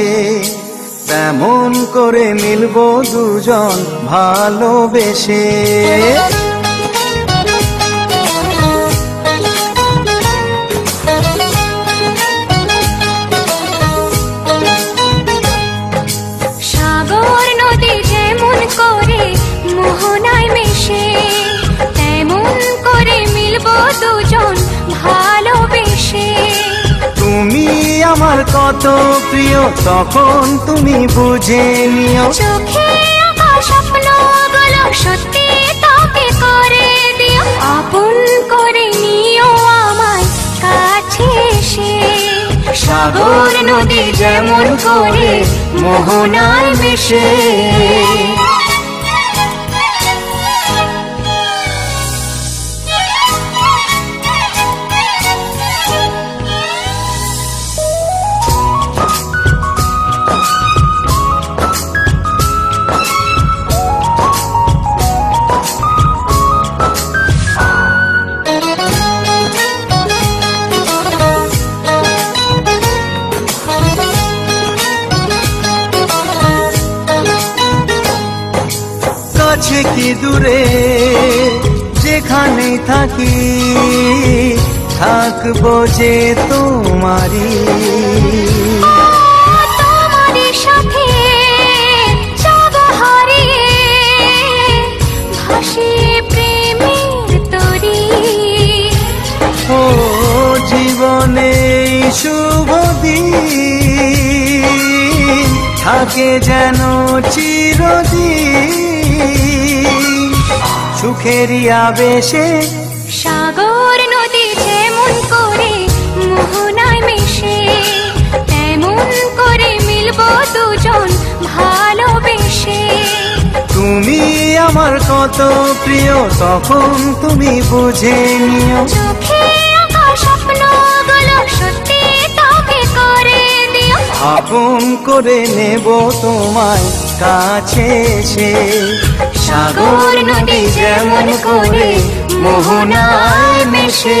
মেশে তেমন করে মিলব দুজন ভালোবেসে। কত প্রিয়, তখন তুমি বুঝে নিও। চোখে সত্যি তবে করে দিও। আপন করে নিও আমায় কাছে এসে। সাগর নদী যেমন করে মোহনায় মেশে। কি দূরে? যেখানে থাকি থাকব যে তোমারি শুভ দিন থাকে যেন চিরদিন। সুখেরই আবেশে। সাগর নদী যেমন করে মোহনায় মেশে। তেমন করে মিলবো দুজন ভালোবেসে। তুমি আমার কত প্রিয় তখন তুমি বুঝে নিও। চোখে স্বপ্নগুলো সত্যি তবে করে দিও। আপন করে নেব তোমায় কাছে এসে। সাগর নদী যেমন করে মোহনায় মেশে।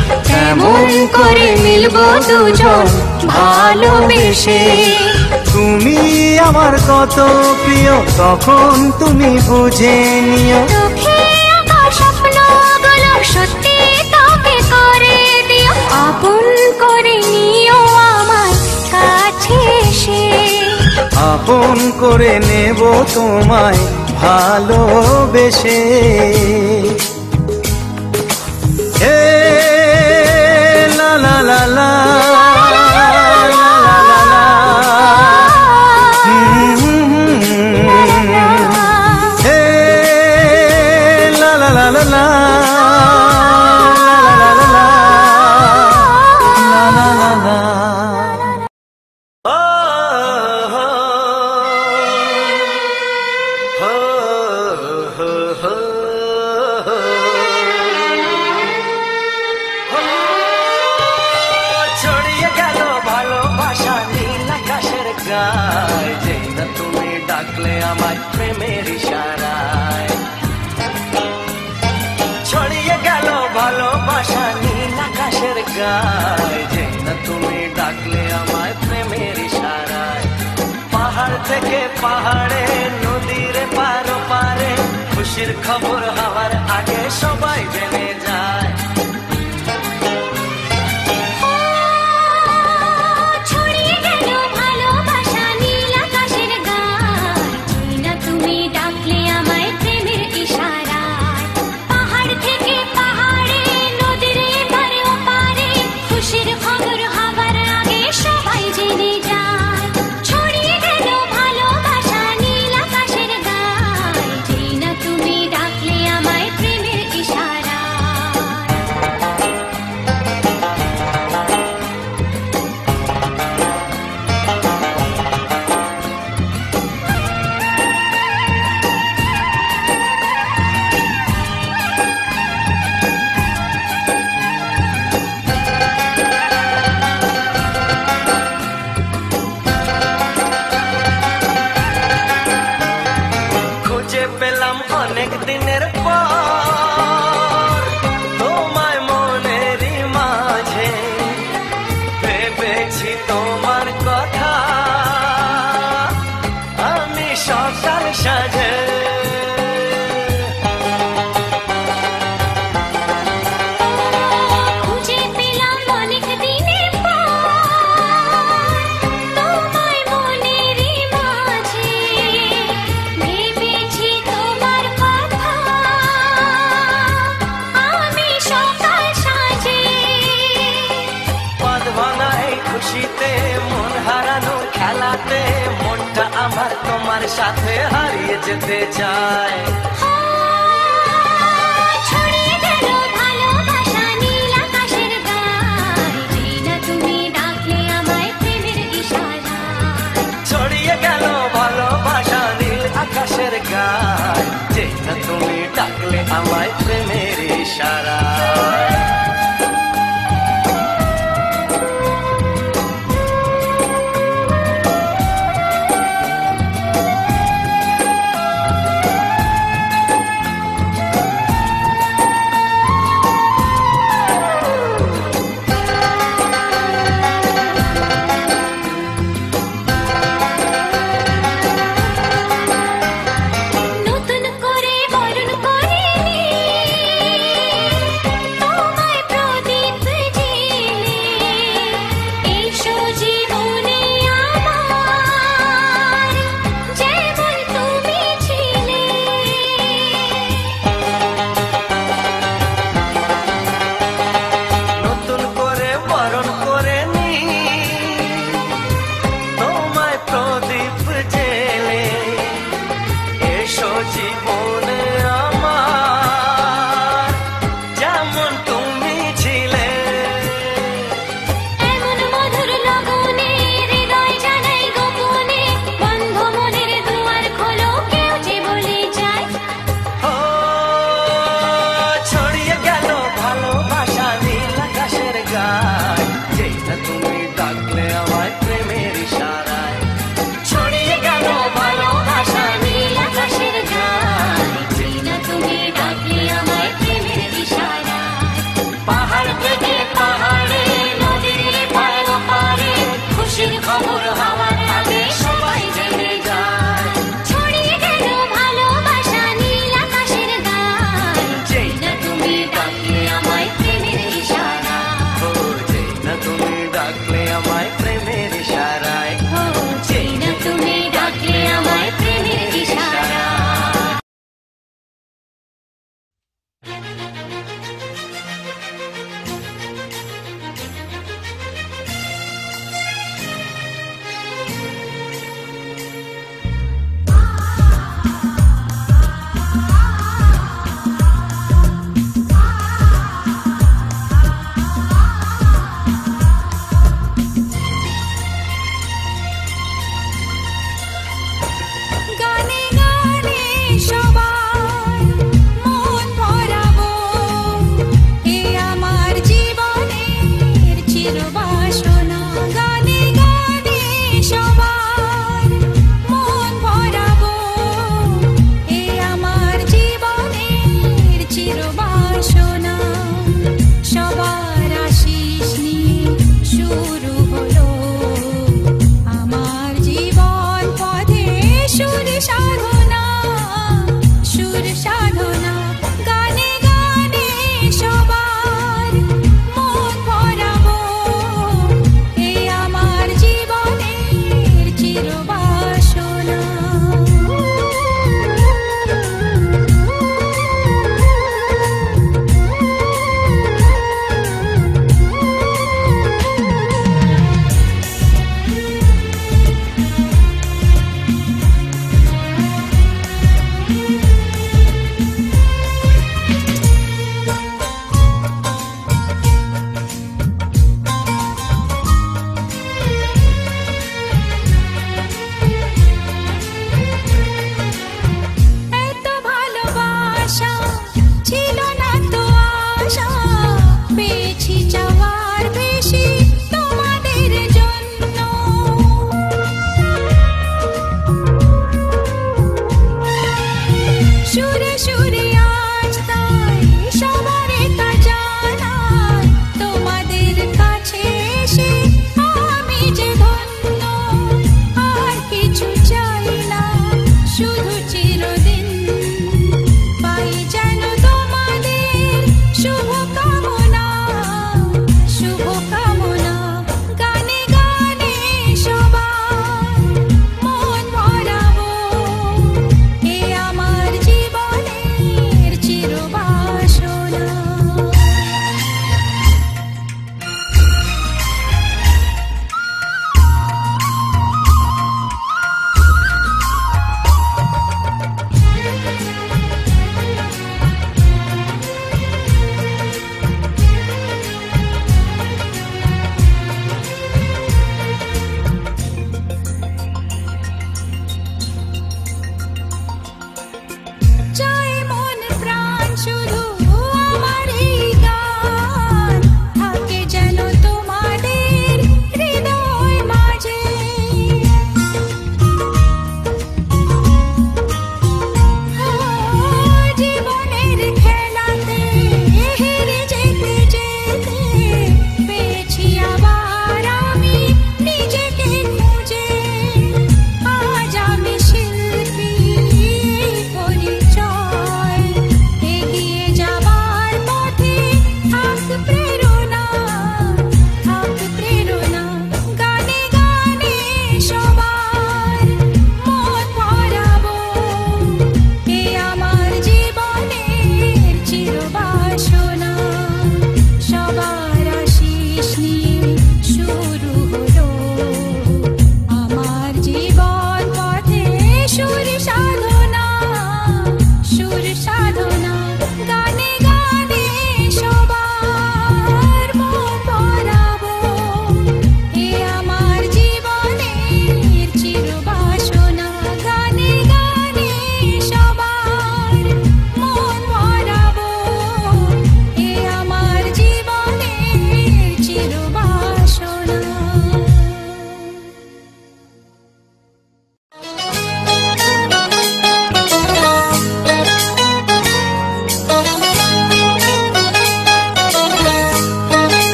কেমন করে মিলবো দুজন? ভালোবেসে। তুমি আমার কত প্রিয় তখন তুমি বুঝে নিও। আপন করে নেব তোমায় ভালোবেসে। খবর হওয়ার আগে সবাই জেনে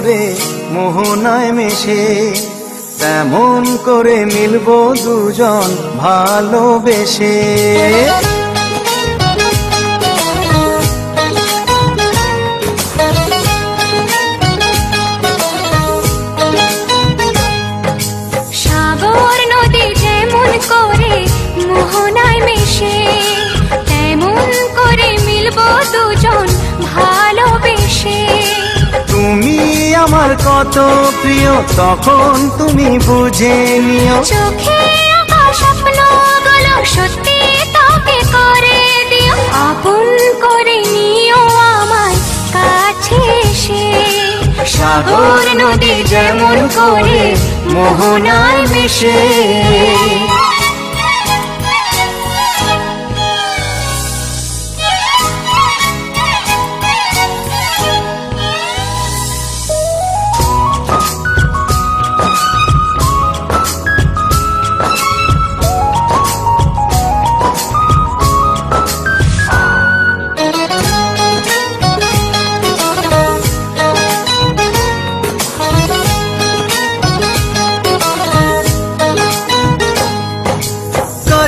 করে মোহনায় মেশে তেমন করে মিলব দুজন ভালোবেসে। আমার কত প্রিয়, তখন তুমি বুঝে নিও। চোখে স্বপ্নগুলো সত্যি তোকে করে দিও। আপন করে নিও আমার কাছে এসে। সাগর নদী যেমন করে মোহনায় মিশে।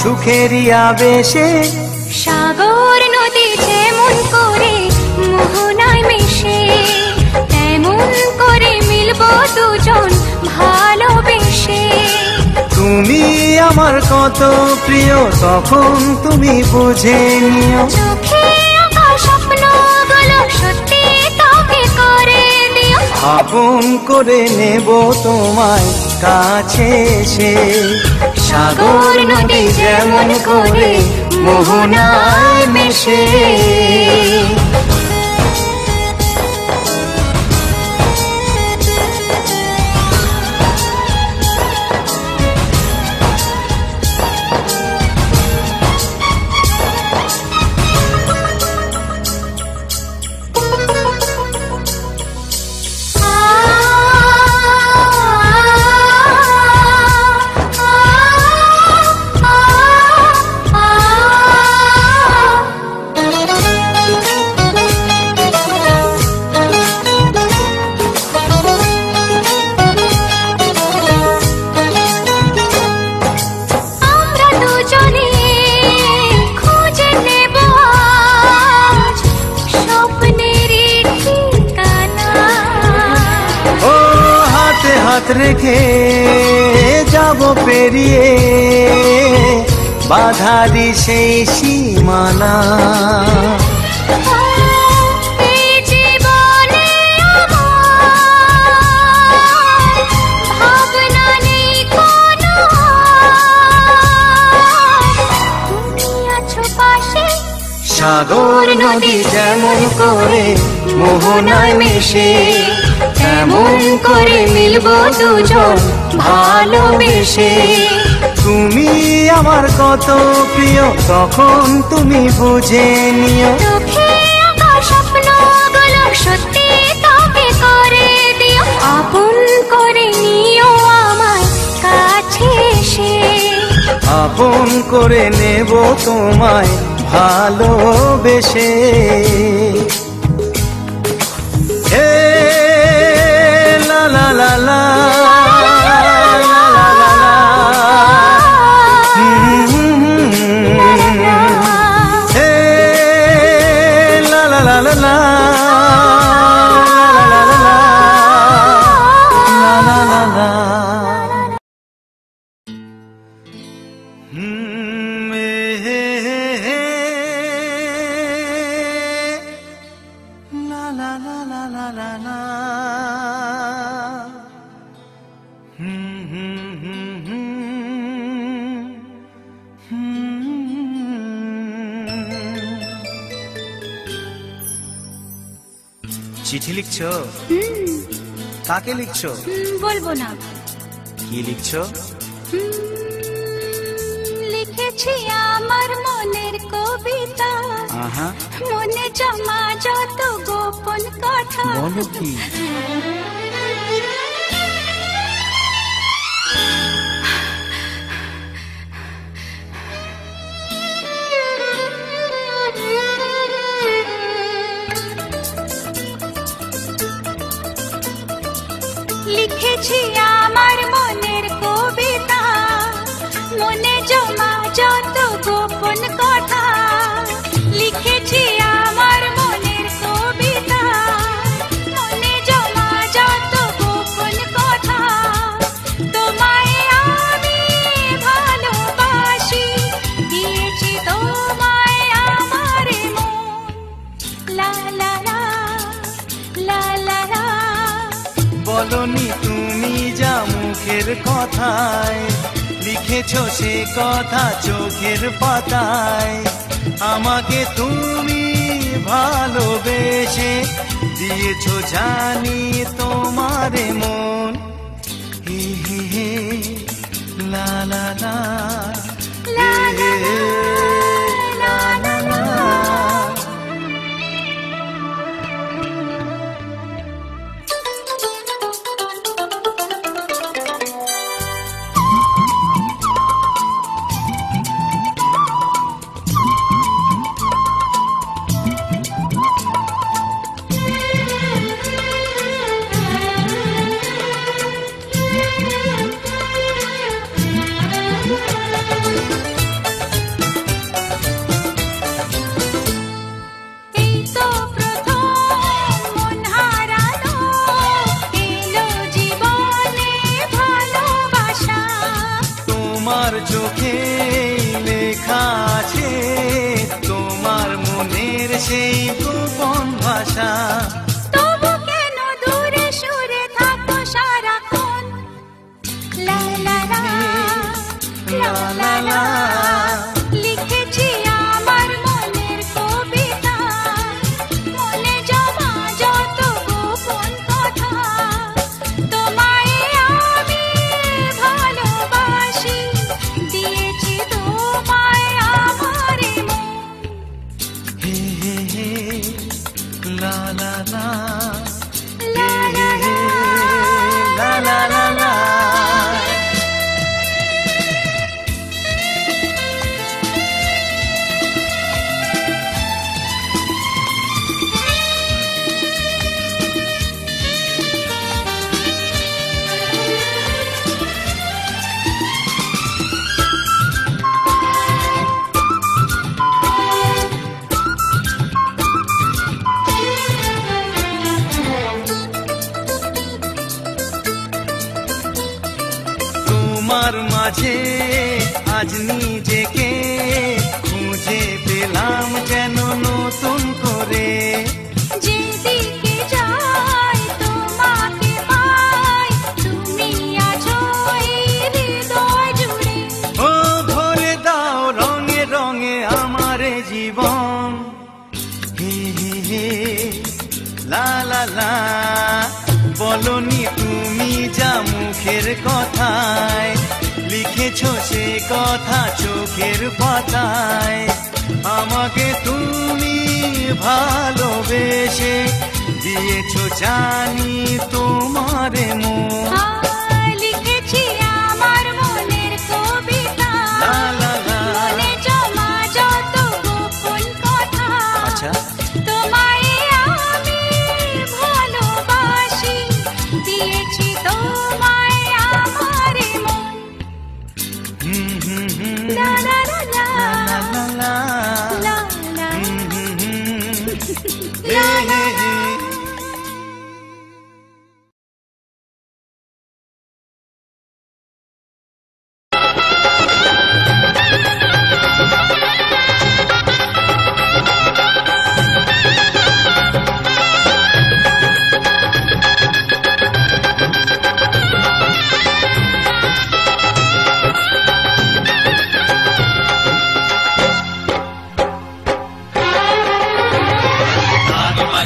সুখেরই আবেশে সাগর নদী যেমন করে মোহনায় মিশে। তেমন করে মিলব দুজন ভালোবেসে। তুমি আমার কত প্রিয় তখন তুমি বুঝে নিও। চোখে স্বপ্নগুলো সত্যি তোকে করে দিও। আপন করে নেব তোমায় কাছে সে সাগর নদী যেমন করে মোহনায় মেশে। বাধারি সেই সীমানা। সাগর নদী যেমন করে মোহনায় মেশে। তেমন করে মিলবো দুজন ভালোবেসে। তুমি আমার কত প্রিয় তখন তুমি বুঝে নিও। সত্যি তোকে করে দিও। আপন করে নিও আমার কাছে এসে। আপন করে নেব তোমায় ভালোবেসে। লিখছো? কাকে লিখছো? বলব না। কি লিখছো? লিখেছি আমার মনের কবিতা। মনে জমা যত গোপন কথা। মনে কি? 起呀，卖的。আগের কথায়, লিখেছ সে কথা চোখের পাতায়। আমাকে তুমি ভালোবেসে দিয়েছ জানি তোমার মন। হে হে লা লা লা লা লা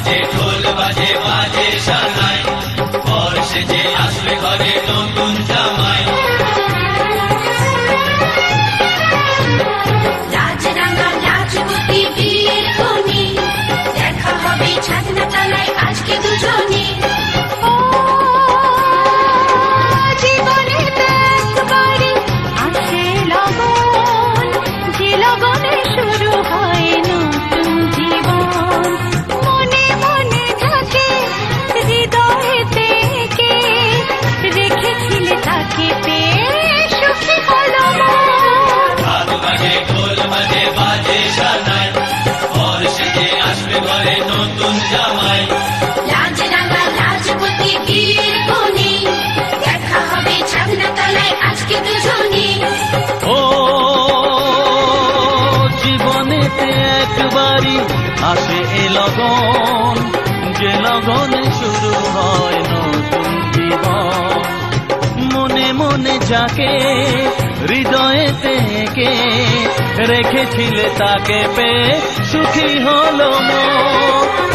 बाजे ढोल बाजे। লগন, যে লগনে শুরু হয় নতুন জীবন। মনে মনে যাকে, হৃদয়ে থেকে রেখেছিলে তাকে পে সুখী হলো মন।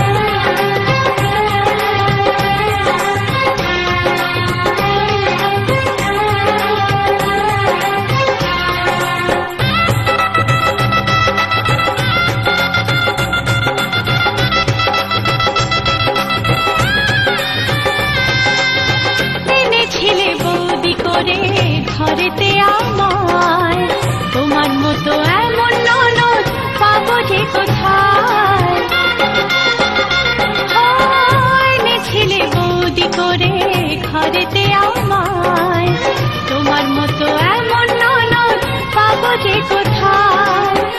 করে ঘরেতে আমায়, তোমার মতো এমন ননদ পাবো যে কোথায়? এনেছিলে বৌদি করে ঘরেতে আমায়, তোমার মতো এমন ননদ পাবো যে কোথায়?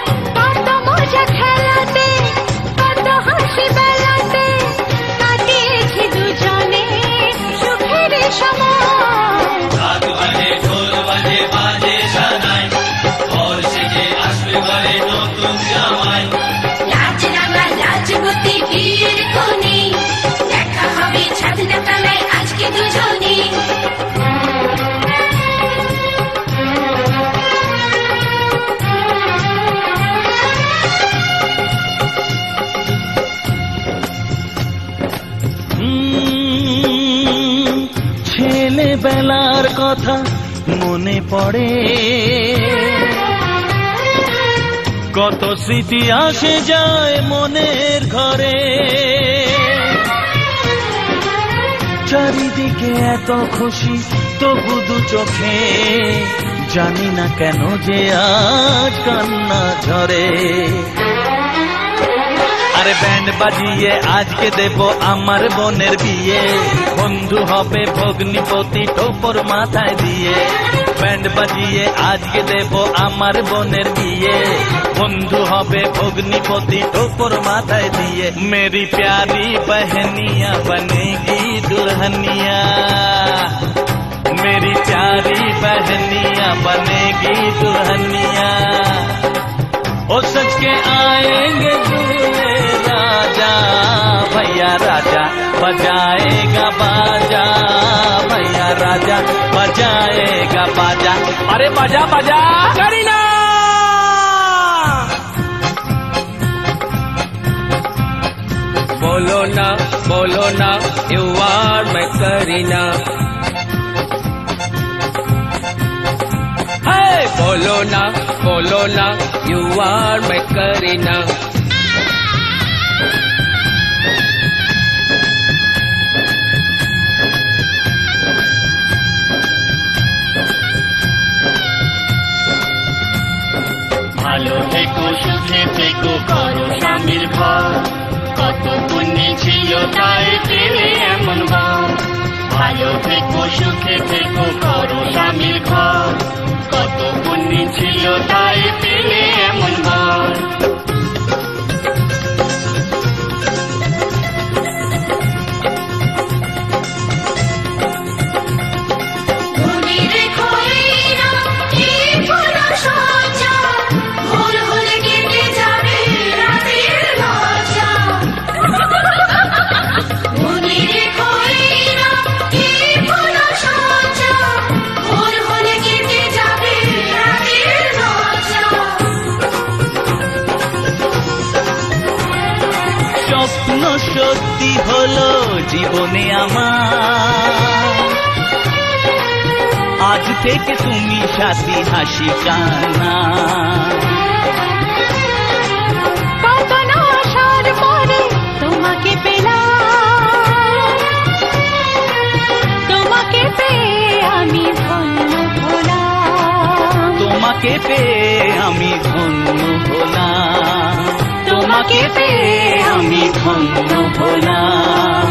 কথা মনে পড়ে। কত স্মৃতি আসে যায় মনের ঘরে। চারিদিকে এত খুশি তবু দু চোখে। জানি না কেন যে আজ কান্না ঝরে। আরে ব্যান্ড বাজিয়ে আজকে দেব আমার বোনের বিয়ে বন্ধু হবে ভগ্নিপতি টোপর মাথায় দিয়ে ব্যান্ড বাজিয়ে আজকে দেব আমার বোনের বিয়ে বন্ধু হবে ভগ্নিপতি টোপর মাথায় দিয়ে মেরি প্যারি বহনিয়া বনেগি दुल्हनिया मेरी प्यारी बहनिया बनेगी दुल्हनिया ओ सच के आएँगे दूल्हे राजा, भैया राजा, बजाएगा बाजा, भैया राजा, बजाएगा बाजा। अरे बजा बजा, करीना! बोलो ना बोलो ना यू आर मैं करीना। है बोलो ना बोलो ना यू आर मैं करीना। ভালো থেকো, সুখে থেকো, করো স্বামীর ঘর কত পুণ্যে ছিল তাই পেলে এমন বর। ভালো থেকো, সুখে থেকো, করো স্বামীর ঘর কত পুণ্যে ছিল তাই পেলে এমন বর। জীবনে আমার। আজ থেকে তুমি সাথী হাসি কান্না। তোমাকে পেলাম। তোমাকে পেয়ে আমি ধন্য হলাম। তোমাকে পেয়ে আমি ধন্য হলাম। তোমাকে পেয়ে আমি ধন্য হলাম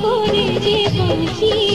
কি করে যে